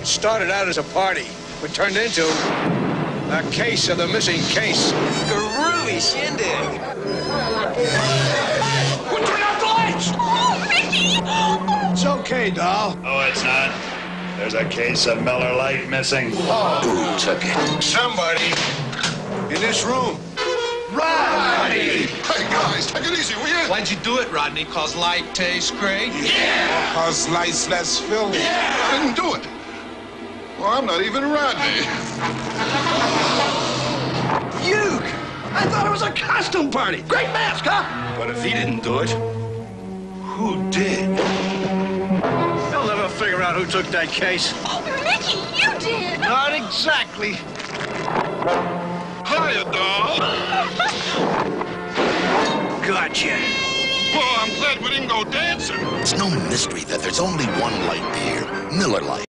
It started out as a party, but turned into a case of the missing case. Groovy shindig. Who turned out the lights? Oh, Mickey! It's okay, doll. Oh, it's not. There's a case of Miller Lite missing. Oh. Who took it? Somebody in this room. Rodney! Hey, guys, take it easy, will you? Why'd you do it, Rodney? Cause light tastes great? Cause lights less filmy. I didn't do it. Well, I'm not even Rodney. Fugue! I thought it was a costume party. Great mask, huh? But if he didn't do it, who did? They'll never figure out who took that case. Oh, Mickey, you did! Not exactly. Hiya, doll. Gotcha. Well, I'm glad we didn't go dancing. It's no mystery that there's only one light beer, Miller Lite.